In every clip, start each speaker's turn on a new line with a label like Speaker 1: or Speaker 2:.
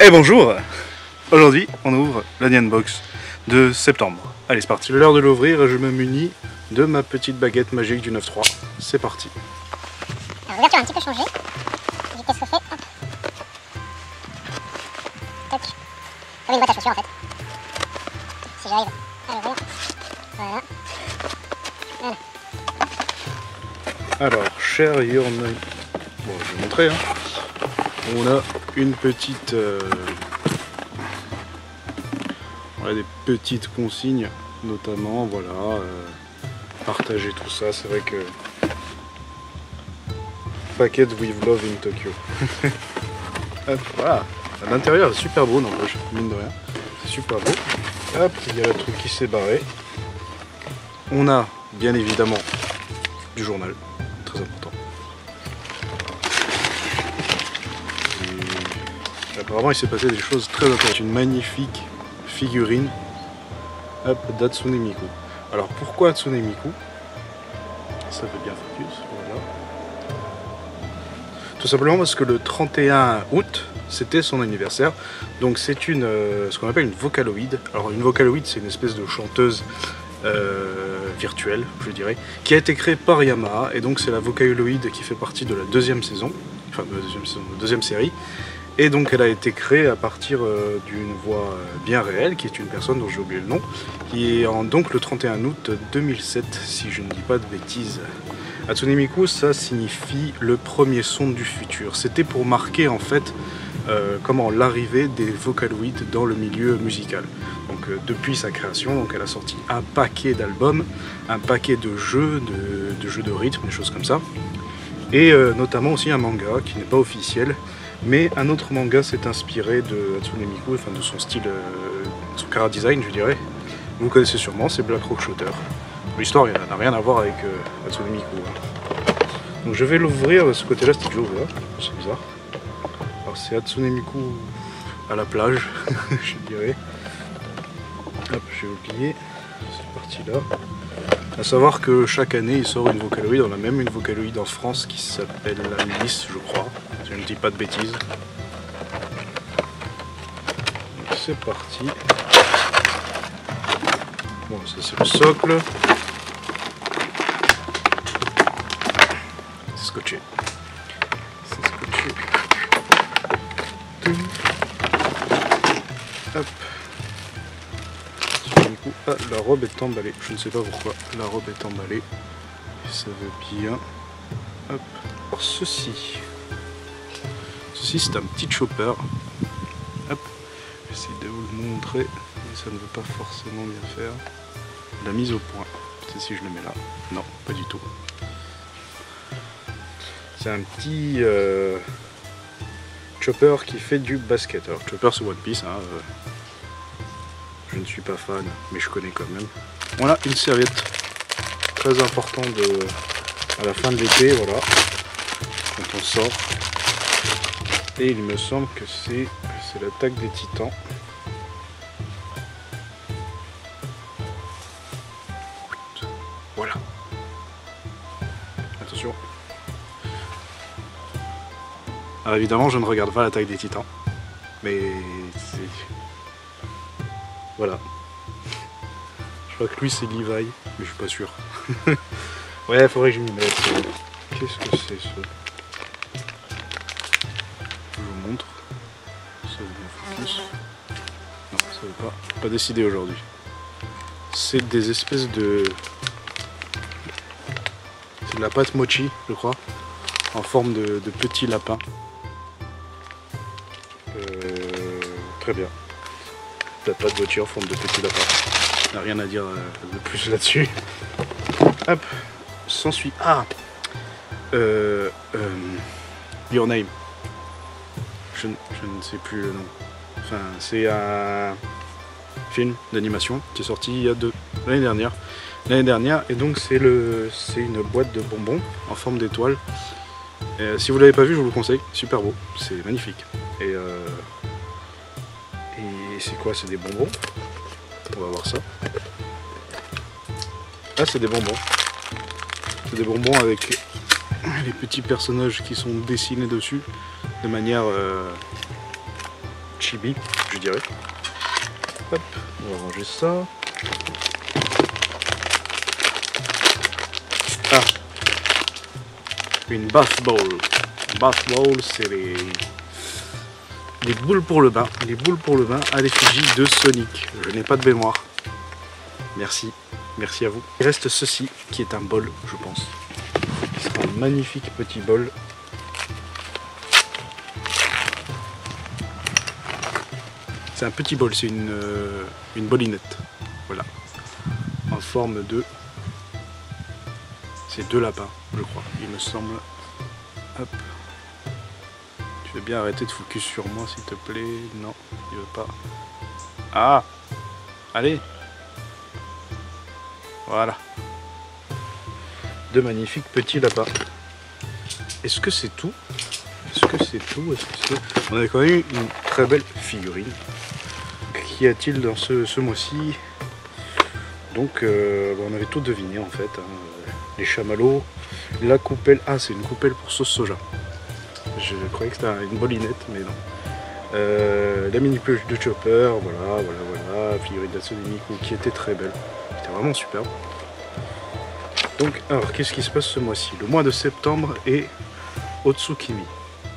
Speaker 1: Et bonjour Aujourd'hui, on ouvre l'Onion Box de septembre. Allez, c'est parti. L'heure de l'ouvrir et je me munis de ma petite baguette magique du 9-3. C'est parti.
Speaker 2: Alors l'ouverture a un petit peu changé. Vitesse refait, hop. Tac. Comme une boîte à chaussures en fait. Si j'arrive à l'ouvrir. Voilà.
Speaker 1: Alors, cher Your Bon, je vais montrer. Hein. On a une petite. euh, On a des petites consignes, notamment, voilà. euh, Partager tout ça, c'est vrai que. Packet with love in Tokyo. Hop, voilà. À l'intérieur, c'est super beau, n'empêche, mine de rien. C'est super beau. Hop, il y a le truc qui s'est barré. On a, bien évidemment, du journal apparemment, il s'est passé des choses très intéressantes. Une magnifique figurine hop, d'Hatsune Miku. Alors pourquoi Hatsune Miku? Ça fait bien focus, voilà. Tout simplement parce que le 31 août, c'était son anniversaire. Donc c'est une, euh, ce qu'on appelle une vocaloïde. Alors une vocaloïde, c'est une espèce de chanteuse euh, virtuelle, je dirais, qui a été créée par Yamaha. Et donc c'est la vocaloïde qui fait partie de la deuxième saison, enfin de la deuxième saison, de la deuxième série. Et donc elle a été créée à partir euh, d'une voix euh, bien réelle, qui est une personne dont j'ai oublié le nom, qui est donc le 31 août 2007, si je ne dis pas de bêtises. Hatsune Miku, ça signifie le premier son du futur. C'était pour marquer en fait euh, comment l'arrivée des vocaloïdes dans le milieu musical. Donc depuis sa création, donc elle a sorti un paquet d'albums, un paquet de jeux, de, jeux de rythme, des choses comme ça, et notamment aussi un manga qui n'est pas officiel, mais un autre manga s'est inspiré de Hatsune Miku, enfin de son style, euh, son cara design, je dirais. Vous connaissez sûrement, c'est Black Rock Shooter. L'histoire n'a rien à voir avec euh, Hatsune Miku. hein. Donc je vais l'ouvrir ce côté-là, c'était déjà ouvert, c'est bizarre. Alors c'est Hatsune Miku à la plage, je dirais. Hop, j'ai oublié cette partie-là. À savoir que chaque année il sort une vocaloïde, on a même une vocaloïde en France qui s'appelle Alice, je crois, je ne dis pas de bêtises. C'est parti. Bon, ça c'est le socle. C'est scotché. C'est scotché. Hop. Le coup, ah, la robe est emballée. Je ne sais pas pourquoi. La robe est emballée. Et ça veut bien. Hop. Ceci. Ceci c'est un petit chopper. Hop. J'essaie de vous le montrer. Mais ça ne veut pas forcément bien faire. La mise au point. Si je le mets là. Non, pas du tout. C'est un petit euh, chopper qui fait du basket. Alors chopper c'est One Piece. hein, euh, je ne suis pas fan, mais je connais quand même. A une serviette très importante à la fin de l'été, voilà. Quand on sort. Et il me semble que c'est l'attaque des titans. Voilà. Attention. Alors évidemment, je ne regarde pas l'attaque des titans. Mais c'est. Voilà. Je crois que lui c'est Levi, mais je suis pas sûr. ouais, faudrait que je m'y mette. Qu'est-ce que c'est ça pas. Décidé aujourd'hui. C'est des espèces de. C'est de la pâte mochi, je crois, en forme de, de lapins. Euh, très bien. La pâte mochi en forme de petits lapins. On n'a rien à dire euh, de plus là-dessus. Hop, s'ensuit. Ah euh, euh, Your Name. Je, je ne sais plus le nom. Enfin, c'est un film d'animation qui est sorti il y a deux l'année dernière. L'année dernière, et donc c'est le, c'est une boîte de bonbons en forme d'étoile. Euh, si vous l'avez pas vu, je vous le conseille. Super beau, c'est magnifique. Et euh, et c'est quoi? C'est des bonbons. On va voir ça. Ah, c'est des bonbons. C'est des bonbons avec les petits personnages qui sont dessinés dessus de manière euh, chibi, je dirais. On va ranger ça. Ah, une bath bowl. Bath bowl, c'est les les boules pour le bain, les boules pour le bain à l'effigie de Sonic. Je n'ai pas de mémoire. Merci, merci à vous. Il reste ceci qui est un bol, je pense. Ce sera un magnifique petit bol. C'est un petit bol, c'est une, euh, une bolinette. Voilà. En forme de. C'est deux lapins, je crois, il me semble. Hop. Tu veux bien arrêter de focus sur moi, s'il te plaît? Non, il veut pas. Ah Allez Voilà. Deux magnifiques petits lapins. Est-ce que c'est tout? Est-ce que c'est tout? Est-ce que. On a quand même eu une très belle figurine. Qu'y a-t-il dans ce, ce mois-ci? Donc, euh, bah, on avait tout deviné en fait. hein. Les chamallows, la coupelle. Ah, c'est une coupelle pour sauce soja. Je croyais que c'était une bolinette, mais non. Euh, la mini pluche de Chopper, voilà, voilà, voilà. Figurine Miku qui était très belle. C'était vraiment superbe. Donc, alors, qu'est-ce qui se passe ce mois-ci? Le mois de septembre est Otsukimi.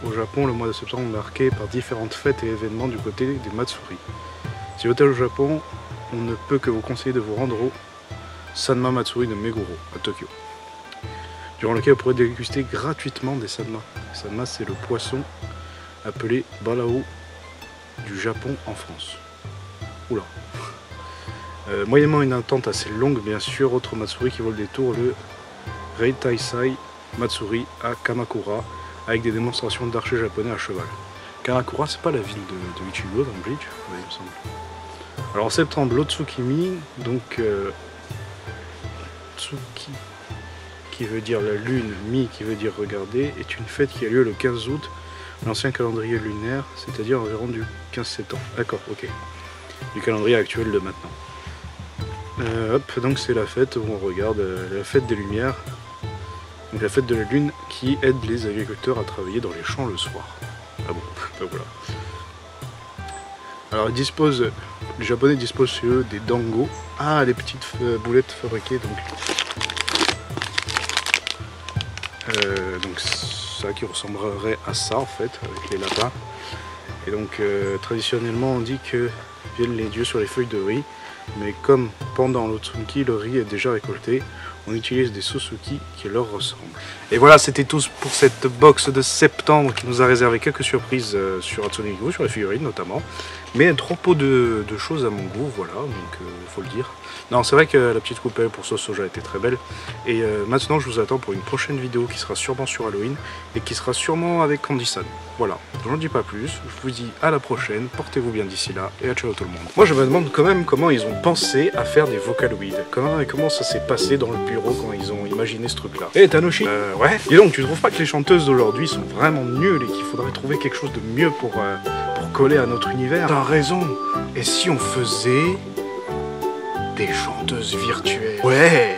Speaker 1: Au Japon, le mois de septembre est marqué par différentes fêtes et événements du côté des Matsuri. Si vous êtes au Japon, on ne peut que vous conseiller de vous rendre au Sanma Matsuri de Meguro, à Tokyo. Durant lequel vous pourrez déguster gratuitement des sanma. Sanma, c'est le poisson appelé balao du Japon en France. Oula. Euh, moyennement une attente assez longue, bien sûr, autre Matsuri qui vaut le détour, le Reitaisai Matsuri à Kamakura, avec des démonstrations d'archers japonais à cheval. Kamakura, c'est pas la ville de, de Ichigo dans Bleach il me semble. Alors en septembre, l'Otsukimi, donc euh, Tsuki, qui veut dire la lune, Mi qui veut dire regarder, est une fête qui a lieu le 15 août, l'ancien calendrier lunaire, c'est-à-dire environ du 15 septembre. D'accord, ok. Du calendrier actuel de maintenant. Euh, hop, donc c'est la fête où on regarde euh, la fête des lumières, donc la fête de la lune qui aide les agriculteurs à travailler dans les champs le soir. Ah bon, donc voilà. Alors ils disposent, les japonais disposent chez eux des dango. Ah, les petites euh, boulettes fabriquées donc. Euh, donc ça qui ressemblerait à ça en fait, avec les lapins. Et donc euh, traditionnellement on dit que viennent les dieux sur les feuilles de riz, mais comme pendant l'Otsuki le riz est déjà récolté, on utilise des Suzuki qui leur ressemblent. Et voilà, c'était tout pour cette box de septembre qui nous a réservé quelques surprises euh, sur Hatsune sur les figurines notamment. Mais trop peu de, choses à mon goût, voilà, donc il faut le dire. Non, c'est vrai que la petite coupelle pour sauce soja était très belle. Et euh, maintenant, je vous attends pour une prochaine vidéo qui sera sûrement sur Halloween et qui sera sûrement avec Candy-san. Voilà, je n'en dis pas plus. Je vous dis à la prochaine. Portez-vous bien d'ici là et à ciao tout le monde. Moi, je me demande quand même comment ils ont pensé à faire des Vocaloids. Comment, comment ça s'est passé dans le bureau quand ils ont imaginé ce truc-là. Eh, Tanoshi Euh, ouais. Et donc, tu trouves pas que les chanteuses d'aujourd'hui sont vraiment nulles et qu'il faudrait trouver quelque chose de mieux pour, euh, pour coller à notre univers? T'as raison. Et si on faisait des chanteuses virtuelles? Ouais